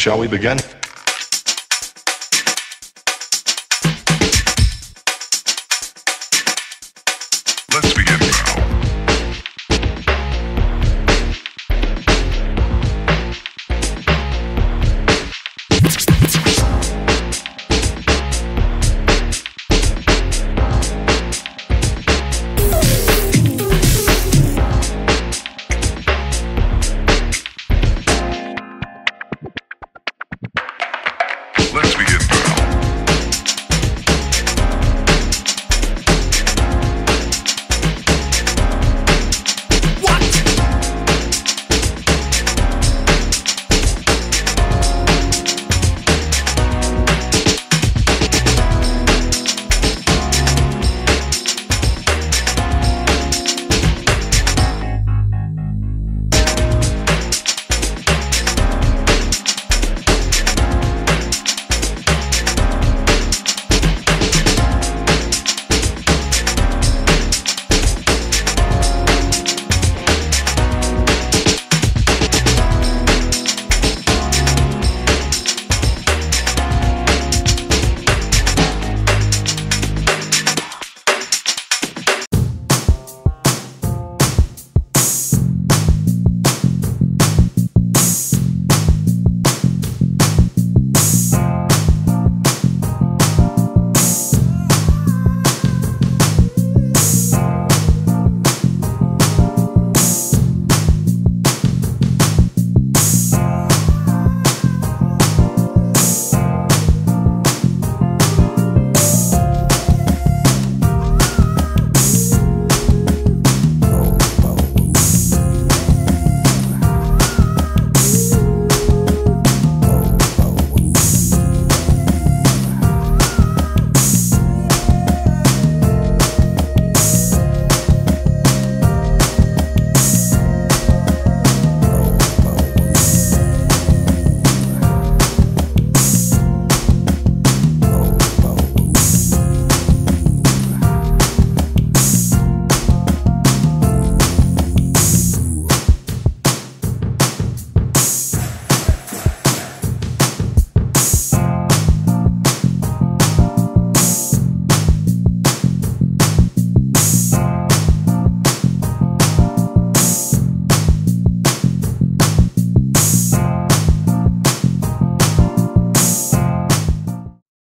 Shall we begin?